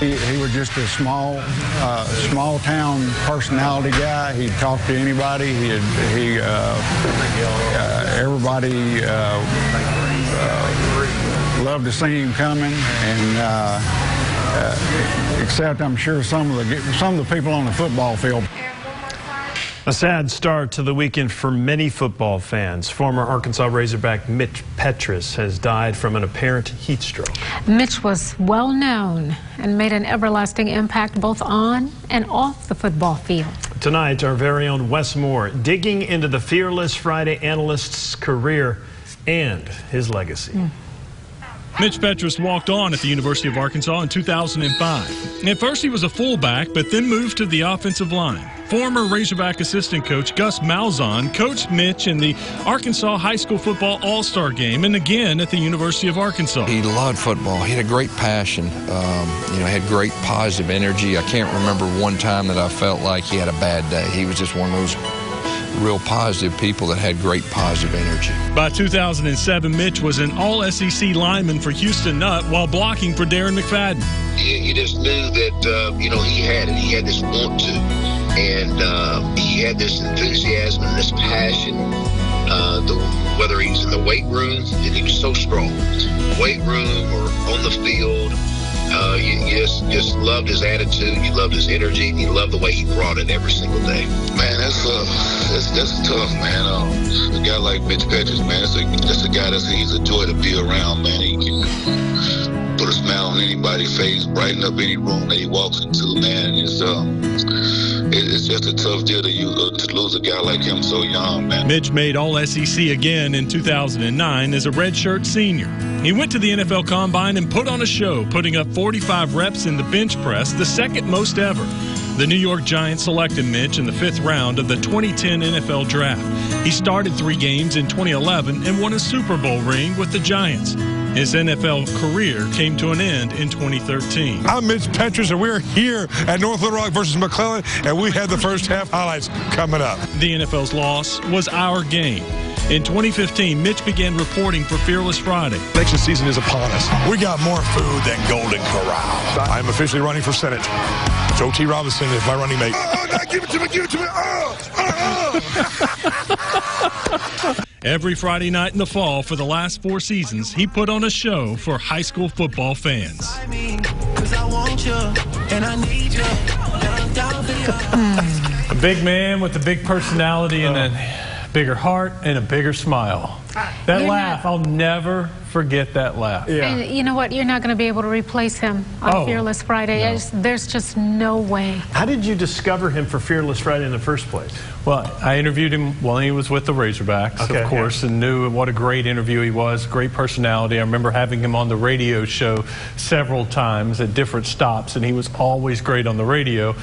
He, he was just a small, uh, small town personality guy. He'd talk to anybody. He'd, he, uh, uh, everybody uh, uh, loved to see him coming, and uh, except I'm sure some of the some of the people on the football field. A sad start to the weekend for many football fans. Former Arkansas Razorback Mitch Petrus has died from an apparent heat stroke. Mitch was well known and made an everlasting impact both on and off the football field. Tonight, our very own Wes Moore digging into the Fearless Friday analyst's career and his legacy. Mm. Mitch Petrus walked on at the University of Arkansas in 2005. At first, he was a fullback, but then moved to the offensive line. Former Razorback assistant coach Gus Malzahn coached Mitch in the Arkansas High School Football All Star game and again at the University of Arkansas. He loved football. He had a great passion. Um, you know, had great positive energy. I can't remember one time that I felt like he had a bad day. He was just one of those real positive people that had great positive energy. By 2007, Mitch was an all SEC lineman for Houston Nutt while blocking for Darren McFadden. You, you just knew that, uh, you know, he had it. He had this want to. And uh, he had this enthusiasm and this passion. Uh, the, whether he's in the weight room, and he was so strong, weight room or on the field, uh, you, you, just just loved his attitude, you loved his energy, and you loved the way he brought it every single day. Man, that's uh, that's that's tough, man. Um, a guy like Mitch Petrus, man, that's a that's a guy that's he's a joy to be around, man. He smile on anybody's face, brighten up any room that he walks into, man. It's um, it's just a tough deal to, use, uh, to lose a guy like him so young, man. Mitch made All SEC again in 2009 as a redshirt senior. He went to the NFL Combine and put on a show, putting up 45 reps in the bench press, the second most ever. The New York Giants selected Mitch in the fifth round of the 2010 NFL Draft. He started three games in 2011 and won a Super Bowl ring with the Giants. His NFL career came to an end in 2013. I'm Mitch Petrus, and we're here at North Little Rock versus McClellan, and we have the first half highlights coming up. The NFL's loss was our game. In 2015, Mitch began reporting for Fearless Friday. Election season is upon us. We got more food than Golden Corral. I'm officially running for Senate. Joe T. Robinson is my running mate. Oh, oh, give it to me, give it to me. Oh, oh, oh. Every Friday night in the fall for the last four seasons, he put on a show for high school football fans. a big man with a big personality and a oh. bigger heart and a bigger smile. That You're laugh, not... I'll never forget that laugh. Yeah. And you know what? You're not going to be able to replace him on oh, Fearless Friday. No. There's just no way. How did you discover him for Fearless Friday in the first place? Well, I interviewed him while he was with the Razorbacks, okay, of course, yeah. and knew what a great interview he was, great personality. I remember having him on the radio show several times at different stops, and he was always great on the radio.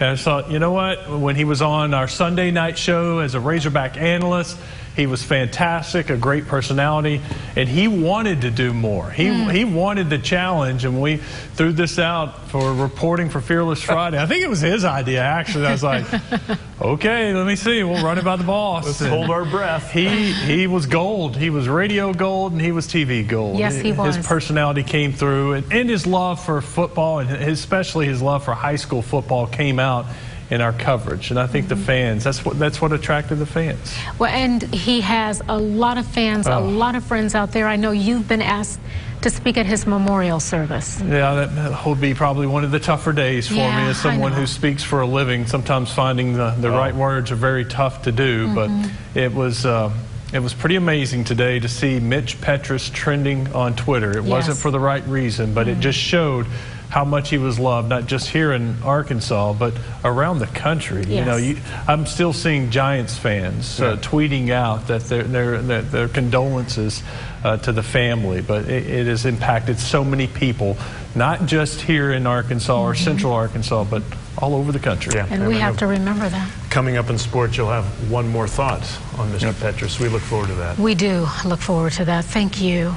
And I thought, you know what? When he was on our Sunday night show as a Razorback analyst, he was fantastic, a great personality, and he wanted to do more. He, mm. he wanted the challenge, and we threw this out for reporting for Fearless Friday. I think it was his idea, actually. I was like, okay, let me see. We'll run it by the boss. Let's and hold our breath. He, he was gold. He was radio gold, and he was TV gold. Yes, he was. His personality came through, and, and his love for football, and especially his love for high school football came out in our coverage. And I think mm-hmm. the fans, that's what, that's what attracted the fans. Well, and he has a lot of fans, oh. a lot of friends out there. I know you've been asked to speak at his memorial service. Yeah, that will be probably one of the tougher days for yeah, me as someone who speaks for a living. Sometimes finding the, the oh. right words are very tough to do, mm-hmm. but it was. Uh, it was pretty amazing today to see Mitch Petrus trending on Twitter. It yes. wasn't for the right reason, but mm-hmm. it just showed how much he was loved, not just here in Arkansas, but around the country. Yes. You know, you, I'm still seeing Giants fans uh, tweeting out that their their, their, condolences uh, to the family, but it, it, has impacted so many people, not just here in Arkansas mm-hmm. or Central Arkansas, but all over the country. Yeah. And, we have to remember that. Coming up in sports, you'll have one more thought on Mr. Yep. Petrus. We look forward to that. We do look forward to that. Thank you.